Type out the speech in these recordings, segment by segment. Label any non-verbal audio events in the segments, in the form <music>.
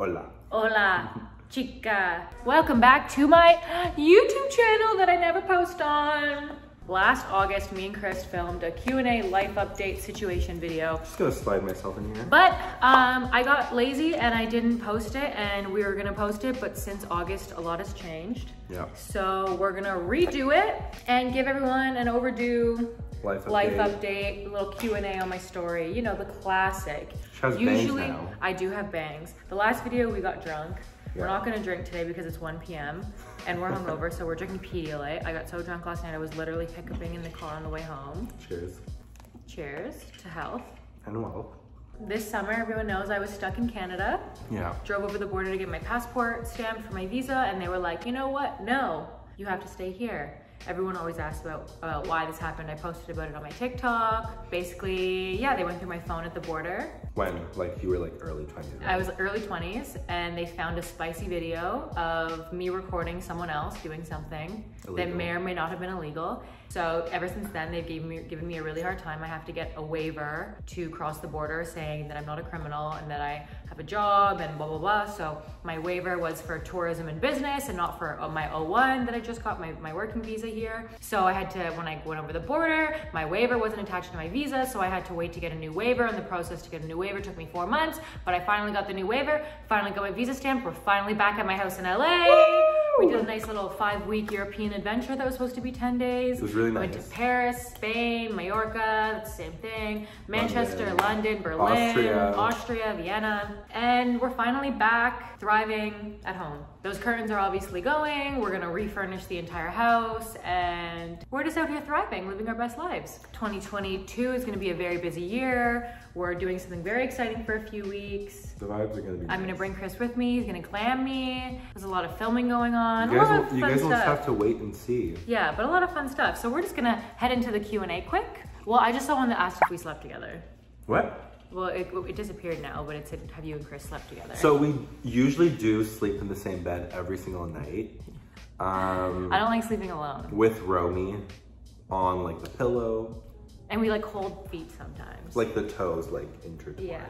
Hola. Hola, chica. Welcome back to my YouTube channel that I never post on. Last August, me and Chris filmed a Q&A life update situation video. Just gonna slide myself in here. But um, I got lazy and I didn't post it and we were gonna post it, but since August, a lot has changed. Yeah. So we're gonna redo it and give everyone an overdue Life update. life update, a little Q&A on my story. You know, the classic. She has bangs Usually. I do have bangs. The last video, we got drunk. We're not gonna drink today because it's 1 p.m. and we're hungover, so we're drinking Pedialyte. I got so drunk last night, I was literally hiccuping in the car on the way home. Cheers. Cheers to health. And well. This summer, everyone knows I was stuck in Canada. Yeah. Drove over the border to get my passport stamped for my visa, and they were like, you know what? No, you have to stay here. Everyone always asks about uh, why this happened. I posted about it on my TikTok. Basically, yeah, they went through my phone at the border. When? Like you were like early 20s. I was early 20s, and they found a spicy video of me recording someone else doing something that may or may not have been illegal. So ever since then, they've given me, given me a really hard time. I have to get a waiver to cross the border saying that I'm not a criminal and that I have a job and blah, blah, blah. So my waiver was for tourism and business and not for uh, my O1 that I just got, my, my working visa here. So I had to, when I went over the border, my waiver wasn't attached to my visa. So I had to wait to get a new waiver and the process to get a new waiver took me four months, but I finally got the new waiver, finally got my visa stamp. We're finally back at my house in LA. We did a oh. nice little five week European adventure that was supposed to be 10 days. It was really nice. Went to Paris, Spain, Mallorca, same thing. Manchester, London, London, Berlin, Austria. Austria, Vienna. And we're finally back thriving at home. Those curtains are obviously going. We're gonna refurnish the entire house and we're just out here thriving, living our best lives. 2022 is gonna be a very busy year. We're doing something very exciting for a few weeks. The vibes are gonna be. I'm gonna nice. bring Chris with me. He's gonna clam me. There's a lot of filming going on. You a guys, will, you guys will just have to wait and see. Yeah, but a lot of fun stuff. So we're just gonna head into the Q&A quick. Well, I just saw one that asked if we slept together. What? Well, it, it disappeared now, but it said, have you and Chris slept together? So we usually do sleep in the same bed every single night. Um, I don't like sleeping alone. with Romy on like the pillow, And we like hold feet sometimes. like the toes like intertwined. Yeah.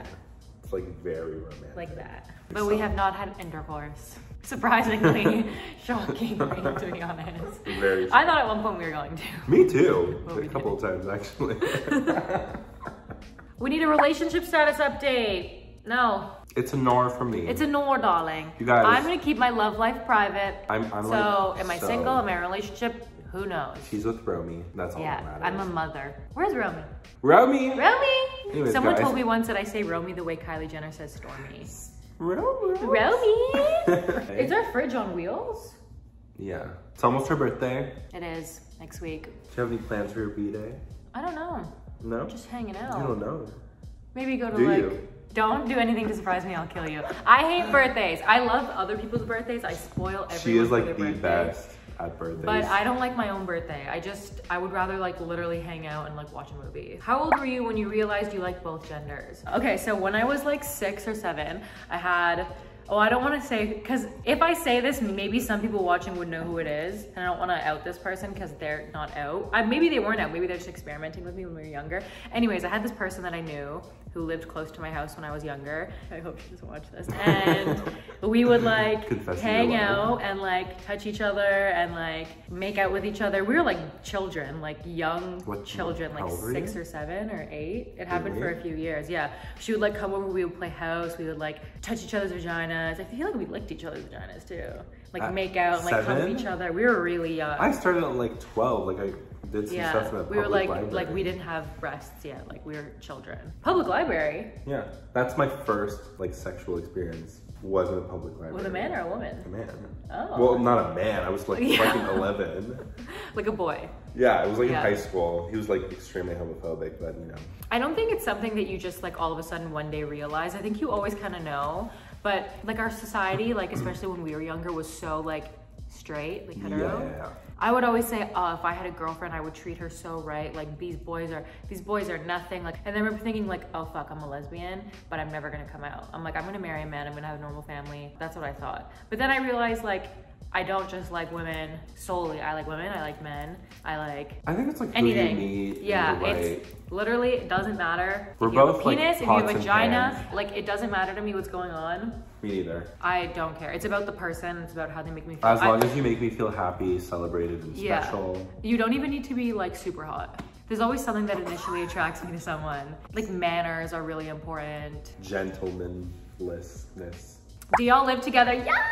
It's like very romantic. like that. But we have not had intercourse. Surprisingly, <laughs> <laughs> shockingly, to be honest. Very. I thought at one point we were going to. Me too. A couple of times actually. <laughs> We need a relationship status update. No, it's a nor for me. it's a nor, darling. You guys- I'm gonna keep my love life private. I'm, I'm so, like, am I so- single? Am I in a relationship? Who knows? She's with Romy. That's all that Yeah, matters. I'm a mother. Where's Romy? Romy. Romy! Anyways, Someone guys. told me once that I say Romy the way Kylie Jenner says Stormy. Romy. Romy! <laughs> Is our fridge on wheels? yeah. It's almost her birthday. It is, next week. Do you have any plans for your b-day? I don't know. No. Just hanging out. I don't know. Maybe go to Do like. you? Don't do anything to surprise me, I'll kill you. I hate birthdays. I love other people's birthdays. I spoil everyone. She is like the birthday. best at birthdays. But I don't like my own birthday. I just, I would rather like literally hang out and like watch a movie. How old were you when you realized you liked both genders? Okay, so when I was like six or seven, I had, oh, I don't want to say, because if I say this, maybe some people watching would know who it is. And I don't want to out this person because they're not out. I, maybe they weren't out. Maybe they're just experimenting with me when we were younger. Anyways, I had this person that I knew who lived close to my house when I was younger. I hope she doesn't watch this. And <laughs> we would like Confessing hang out and like touch each other and like make out with each other. We were like children, like young What- children, like six or seven or eight. It happened for a few years. Yeah, she would like come over. We would play house. We would like touch each other's vaginas. I feel like we licked each other's vaginas too. Like At make out, and, like come seven? with each other. We were really young. I started at like 12. Like I did some yeah, stuff in the we were like library. like we didn't have breasts yet. Like we were children. Public library Yeah, that's my first like sexual experience. Was in a public library. with a man or a woman? A man. Oh. Well, not a man. I was like <laughs> Yeah. fucking 11. <laughs> Like a boy. Yeah, it was like Yeah. in high school. He was like extremely homophobic, but you know. I don't think it's something that you just like all of a sudden one day realize. I think you always kind of know, but like our society, like especially when we were younger, was so like straight, like hetero. Yeah. I would always say, oh, if I had a girlfriend, I would treat her so right. Like these boys are, these boys are nothing. Like, and I remember thinking like, oh fuck, I'm a lesbian, but I'm never gonna come out. I'm like, I'm gonna marry a man. I'm gonna have a normal family. That's what I thought. But then I realized like, I don't just like women solely. I like women. I like men. I like I think it's like anything. who you meet. yeah, it's literally it doesn't matter. We're if you have a both, like, penis, if you have a vagina, like it doesn't matter to me what's going on. Me neither. I don't care. It's about the person. It's about how they make me feel. As I- long as you make me feel happy, celebrated, and Yeah. special. You don't even need to be like super hot. There's always something that initially attracts me to someone. Like manners are really important. Gentlemanlessness. Do y'all live together? Yeah.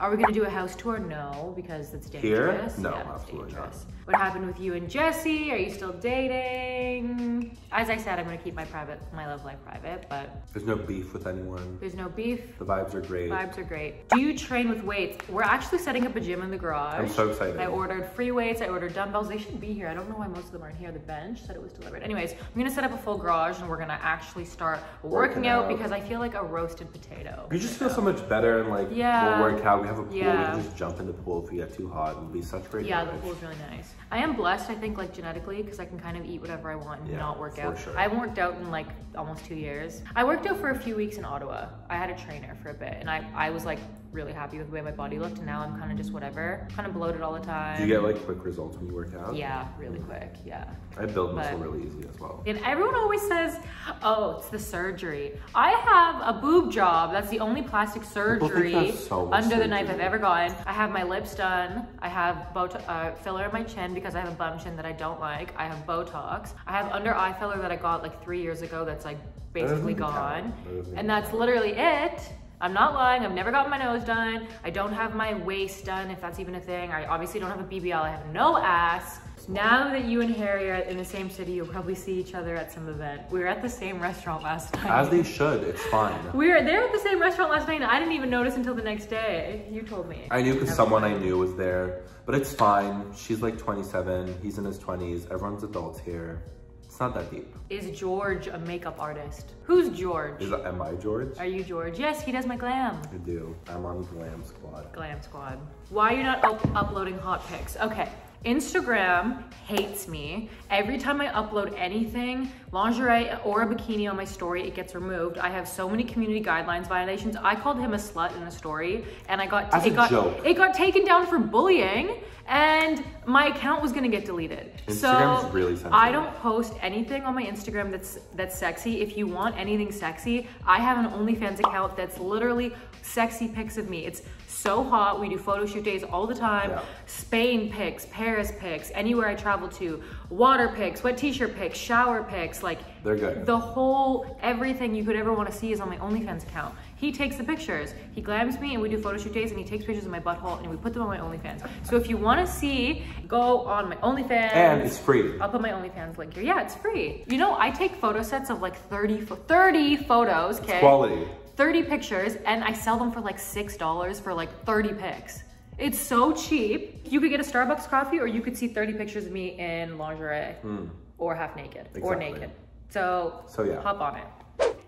Are we gonna do a house tour? No, because it's dangerous. Here? No, yeah, absolutely dangerous. What happened with you and Jesse? Are you still dating? As I said, I'm gonna keep my private, my love life private, but There's no beef with anyone. there's no beef. The vibes are great. Vibes are great. Do you train with weights? We're actually setting up a gym in the garage. I'm so excited. I ordered free weights. I ordered dumbbells. They should be here. I don't know why most of them aren't here. The bench said it was delivered. Anyways, I'm gonna set up a full garage and we're gonna actually start working, Working out, out. because I feel like a roasted potato. You just feel so much better and like Yeah. we'll work out. We have a pool. We Yeah. can just jump in the pool if we get too hot. It would be such great. Yeah, the vibes. pool's really nice. I am blessed, I think, like genetically, because I can kind of eat whatever I want and Yeah, not work out. sure. I haven't worked out in like almost two years. I worked out for a few weeks in Ottawa. I had a trainer for a bit, and I, I was like really happy with the way my body looked, and now I'm kind of just whatever, kind of bloated all the time. Do you get like quick results when you work out? Yeah, really quick. Yeah. I build muscle But- really easy as well. And everyone always says, "Oh, it's the surgery." I have a boob job. That's the only plastic surgery so under the knife I've ever gotten. I have my lips done. I have bot- uh, filler in my chin because I have a bum chin that I don't like. I have Botox. I have under eye filler that I got like three years ago. That's like basically gone, and that's literally it. I'm not lying. I've never gotten my nose done. I don't have my waist done, if that's even a thing. I obviously don't have a BBL. I have no ass. Now that you and Harry are in the same city, you'll probably see each other at some event. We were at the same restaurant last <laughs> night. As they should. It's fine. we were there at the same restaurant last night, and I didn't even notice until the next day. You told me. I knew because someone I knew was there, but it's fine. She's like 27. He's in his 20s. Everyone's adults here. It's not that deep. Is George a makeup artist? Who's George? Is am I George? Are you George? Yes, he does my glam. I do. I'm on Glam Squad. Glam Squad. Why are you not up- uploading hot pics? Okay. Instagram hates me. Every time I upload anything, lingerie or a bikini on my story, it gets removed. I have so many community guidelines violations. I called him a slut in a story and I got As it got joke. it got taken down for bullying and my account was gonna get deleted. Instagram's so really sensitive. I don't post anything on my Instagram that's that's sexy. If you want anything sexy, I have an OnlyFans account that's literally sexy pics of me. It's so hot. We do photo shoot days all the time. Yeah. Spain pics, Paris pics, anywhere I travel to, water pics, wet t-shirt pics, shower pics, like They're good. the whole everything you could ever want to see is on my OnlyFans account. He takes the pictures. He glams me and we do photo shoot days and he takes pictures of my butthole and we put them on my OnlyFans. So if you want to see, go on my OnlyFans. And it's free. I'll put my OnlyFans link here. Yeah, it's free. You know, I take photo sets of like 30, 30 photos, okay? Quality. 30 pictures, and I sell them for like $6 for like 30 pics. It's so cheap. You could get a Starbucks coffee or you could see 30 pictures of me in lingerie hmm. or half naked or naked. So, So, yeah. hop on it.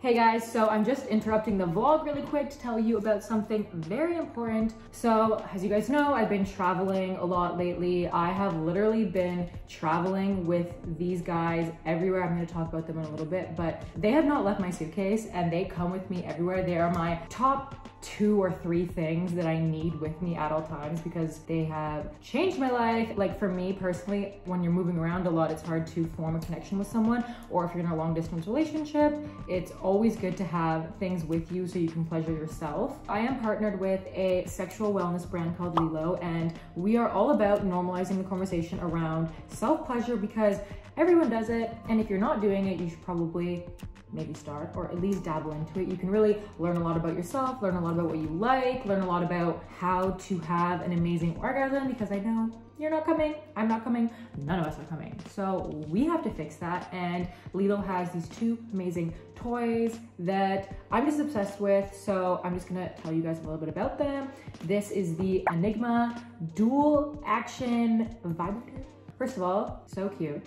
Hey guys, so I'm just interrupting the vlog really quick to tell you about something very important. So, as you guys know, I've been traveling a lot lately. I have literally been traveling with these guys everywhere. I'm gonna talk about them in a little bit, but they have not left my suitcase and they come with me everywhere. They are my top two or three things that I need with me at all times because they have changed my life. Like for me personally, when you're moving around a lot, it's hard to form a connection with someone, or if you're in a long distance relationship, it's always good to have things with you so you can pleasure yourself. I am partnered with a sexual wellness brand called LELO, and we are all about normalizing the conversation around self pleasure because everyone does it. And if you're not doing it, you should probably maybe start or at least dabble into it. You can really learn a lot about yourself, learn a lot about what you like, learn a lot about how to have an amazing orgasm because I know you're not coming, I'm not coming, none of us are coming. So we have to fix that. And LELO has these two amazing toys that I'm just obsessed with. So I'm just gonna tell you guys a little bit about them. This is the Enigma Dual Action Vibrator. First of all, so cute.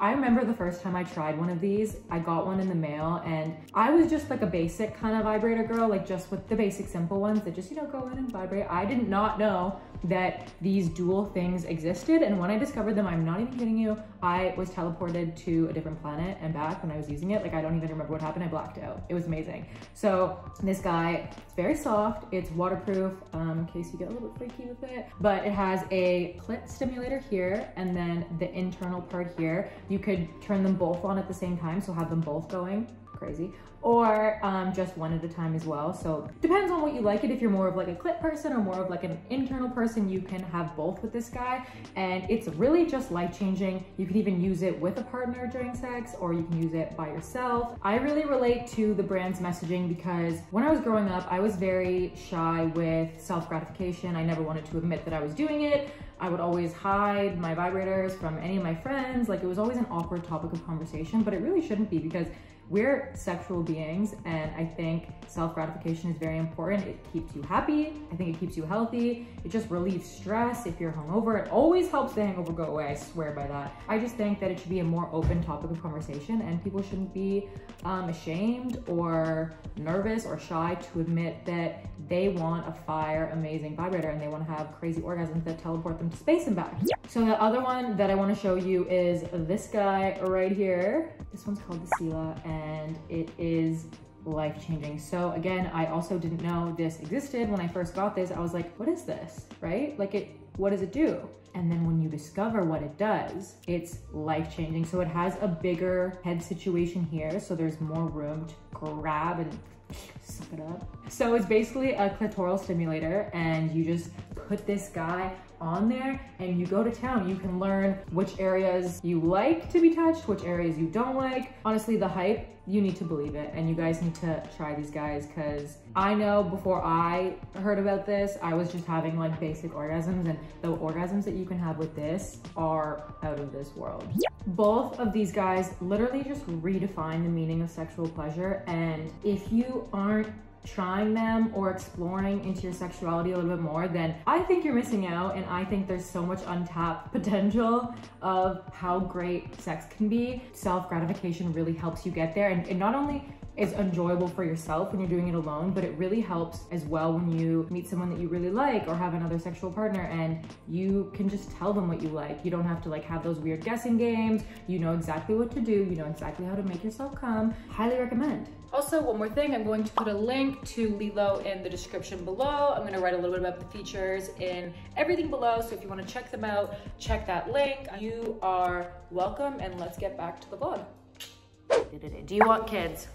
I remember the first time I tried one of these, I got one in the mail and I was just like a basic kind of vibrator girl, like just with the basic simple ones that just, you know, go in and vibrate. I did not know that these dual things existed. And when I discovered them, I'm not even kidding you, I was teleported to a different planet and back when I was using it. Like I don't even remember what happened. I blacked out. It was amazing. So this guy, it's very soft. It's waterproof um, in case you get a little bit freaky with it. But it has a clit stimulator here and then the internal part here. You could turn them both on at the same time. So have them both going crazy or um, just one at a time as well. So depends on what you like it. If you're more of like a clit person or more of like an internal person, you can have both with this guy. And it's really just life changing. You can even use it with a partner during sex or you can use it by yourself. I really relate to the brand's messaging because when I was growing up, I was very shy with self gratification. I never wanted to admit that I was doing it. I would always hide my vibrators from any of my friends. Like it was always an awkward topic of conversation, but it really shouldn't be because we're sexual beings and I think self-gratification is very important. It keeps you happy. I think it keeps you healthy. It just relieves stress if you're hungover. It always helps the hangover go away. I swear by that. I just think that it should be a more open topic of conversation and people shouldn't be um, ashamed or nervous or shy to admit that they want a fire, amazing vibrator and they want to have crazy orgasms that teleport them to space and back. So the other one that I want to show you is this guy right here. This one's called the Sila and it is life-changing. So again, I also didn't know this existed. When I first got this, I was like, what is this, right? Like it, what does it do? And then when you discover what it does, it's life-changing. So it has a bigger head situation here. So there's more room to grab and suck it up. So it's basically a clitoral stimulator and you just put this guy on there and you go to town. You can learn which areas you like to be touched, which areas you don't like. Honestly, the hype, you need to believe it and you guys need to try these guys because I know before I heard about this, I was just having like basic orgasms and the orgasms that you can have with this are out of this world. Both of these guys literally just redefine the meaning of sexual pleasure and if you aren't trying them or exploring into your sexuality a little bit more, then I think you're missing out. And I think there's so much untapped <laughs> potential of how great sex can be. Self gratification really helps you get there. And, and not only is enjoyable for yourself when you're doing it alone, but it really helps as well when you meet someone that you really like or have another sexual partner and you can just tell them what you like. You don't have to like have those weird guessing games. You know exactly what to do. You know exactly how to make yourself come. Highly recommend. Also, one more thing, I'm going to put a link to LELO in the description below. I'm gonna write a little bit about the features in everything below. So if you wanna check them out, check that link. You are welcome and let's get back to the vlog. Do you want kids?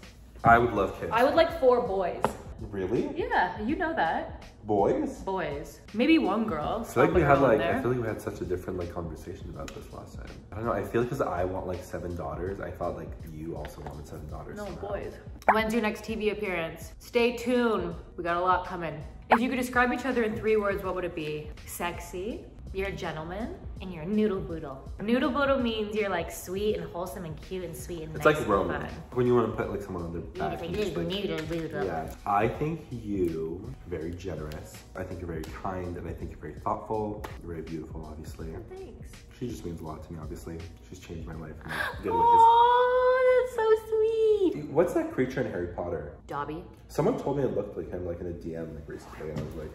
I would love kids. I would like four boys. Really? Yeah, you know that. Boys? Boys. Maybe one girl. I feel like we had like I feel like we had such a different like conversation about this last time. I don't know. I feel because I want like seven daughters. I thought like you also wanted seven daughters. No boys. When's your next TV appearance? Stay tuned. We got a lot coming. If you could describe each other in three words, what would it be? Sexy, you're a gentleman and you're a noodle boodle. Noodle boodle means you're like sweet and wholesome and cute and sweet and It's nice like Roman. When you want to put like someone on their back. Just, like- noodle boodle. Yeah, I think you very generous. I think you're very kind, and I think you're very thoughtful. You're very beautiful, obviously. Oh, thanks. She just means a lot to me, obviously. She's changed my life. in a Good. Oh, that's so sweet. What's that creature in Harry Potter? Dobby. Someone told me it looked like him, like in a DM, like recently, and I was like,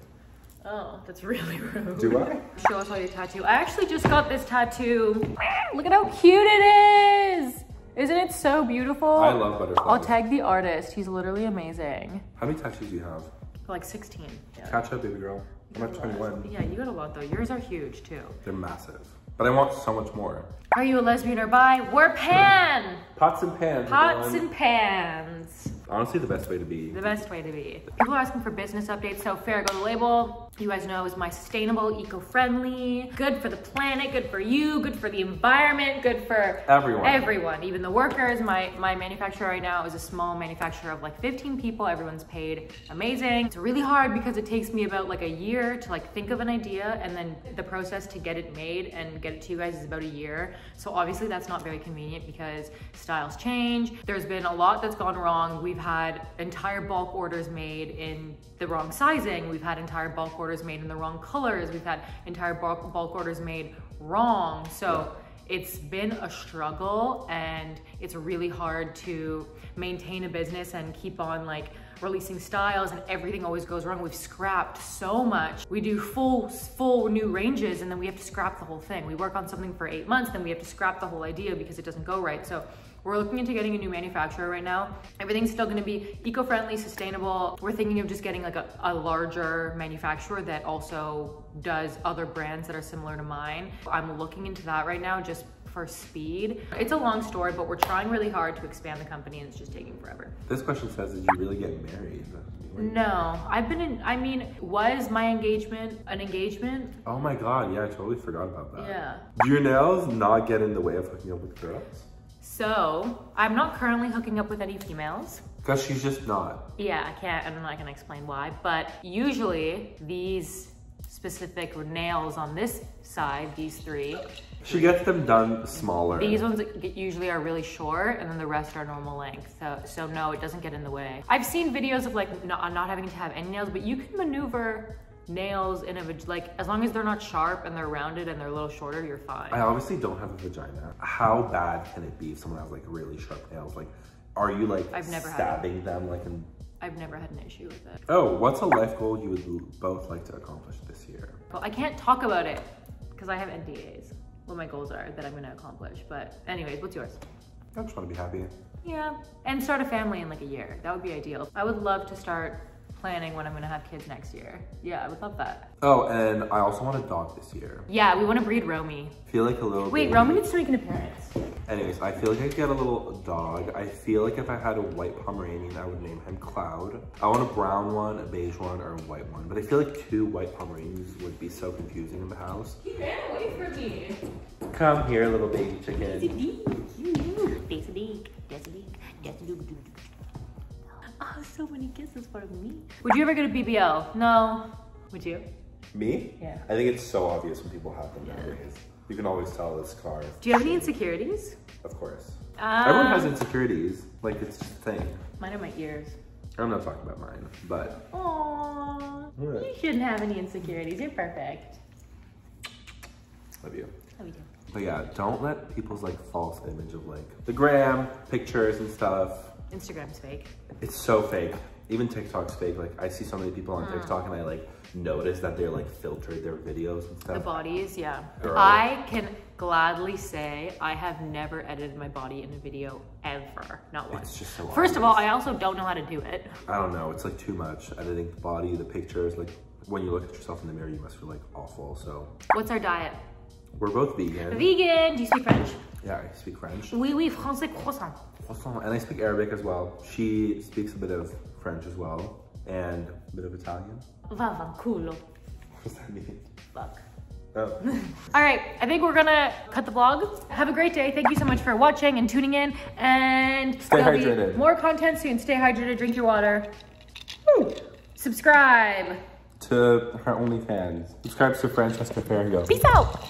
Oh, that's really rude. "Do I?" Show us all your tattoo. I actually just got this tattoo. Look at how cute it is. Isn't it so beautiful? I love butterflies. I'll tag the artist. He's literally amazing. How many tattoos do you have? Like 16. Yeah. Catch up, baby girl. I'm at 21. Yeah, you got a lot though. Yours are huge too. They're massive, but I want so much more. Are you a lesbian or bi? We're pan! Pots and pans. Pots and pans. honestly the best way to be. The best way to be. People are asking for business updates, so Farago the label, you guys know is my sustainable, eco-friendly, good for the planet, good for you, good for the environment, good for Everyone. Everyone, even the workers. My my manufacturer right now is a small manufacturer of like 15 people. Everyone's paid amazing. It's really hard because it takes me about like a year to like think of an idea and then the process to get it made and get it to you guys is about a year. So obviously that's not very convenient because styles change. There's been a lot that's gone wrong. We've had entire bulk orders made in the wrong sizing. We've had entire bulk orders made in the wrong colors. We've had entire bulk, bulk orders made wrong. So it's been a struggle and it's really hard to maintain a business and keep on like releasing styles and everything always goes wrong. We've scrapped so much. We do full, full new ranges and then we have to scrap the whole thing. We work on something for eight months, then we have to scrap the whole idea because it doesn't go right. So we're looking into getting a new manufacturer right now. Everything's still gonna be eco-friendly, sustainable. We're thinking of just getting like a, a larger manufacturer that also does other brands that are similar to mine. I'm looking into that right now just for speed. It's a long story, but we're trying really hard to expand the company and it's just taking forever. This question says, did you really get married? No, I've been in, I mean, was my engagement an engagement? Oh my God, yeah, I totally forgot about that. Yeah. Do your nails not get in the way of hooking up with girls? So, I'm not currently hooking up with any females. Because she's just not. Yeah, I can't, I'm not gonna explain why, but usually these specific nails on this side, these three, She gets them done smaller. These ones usually are really short and then the rest are normal length. So, so no, it doesn't get in the way. I've seen videos of like not, not having to have any nails, but you can maneuver nails in a, like as long as they're not sharp and they're rounded and they're a little shorter, you're fine. I obviously don't have a vagina. How bad can it be if someone has like really sharp nails? Like, are you like I've never stabbing them like in I've never had an issue with it. Oh, what's a life goal you would both like to accomplish this year? Well, I can't talk about it because I have NDAs. What my goals are that I'm gonna accomplish. But anyways, what's yours? I just want to be happy. Yeah, and start a family in like a year. That would be ideal. I would love to start planning when I'm gonna have kids next year. Yeah, I would love that. Oh, and I also want a dog this year. Yeah, we want to breed Romy. feel like a little. Wait, baby. Romy needs to make an appearance. Anyways, I feel like I get a little dog. I feel like if I had a white Pomeranian, I would name him Cloud. I want a brown one, a beige one, or a white one. But I feel like two white Pomeranians would be so confusing in the house. He ran away from me. Come here, little baby chicken. Oh, so many kisses for me. Would you ever go to BBL? No. Would you? Me? Yeah. I think it's so obvious when people have them nowadays. You can always tell this car. Do you have any insecurities? Of course. Um, Everyone has insecurities. Like, it's just a thing. Mine are my ears. I'm not talking about mine, but Aww. What? You shouldn't have any insecurities. You're perfect. love you. Love you too. But yeah, don't let people's like false image of like the gram, pictures and stuff. Instagram's fake. It's so fake. Even TikTok's fake. Like I see so many people on Hmm. TikTok and I like notice that they're like filtered their videos and stuff. The bodies, yeah. Girl. I can gladly say I have never edited my body in a video ever. Not once. It's just so First of all. I also don't know how to do it. I don't know. It's like too much editing the body, the pictures. Like when you look at yourself in the mirror, you must feel like awful. So What's our diet? we're both vegan. Vegan. Do you speak French? Yeah, I speak French. Oui, oui, français croissant. Croissant. And I speak Arabic as well. She speaks a bit of French as well and a bit of Italian. Vavaculo. What does that mean? Fuck. Oh. <laughs> All right, I think we're gonna cut the vlog. Have a great day. Thank you so much for watching and tuning in. And Stay hydrated. more content soon. Stay hydrated, drink your water. Woo. Subscribe. to her OnlyFans. Subscribe to Francesca Farago. Peace out.